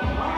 Wow.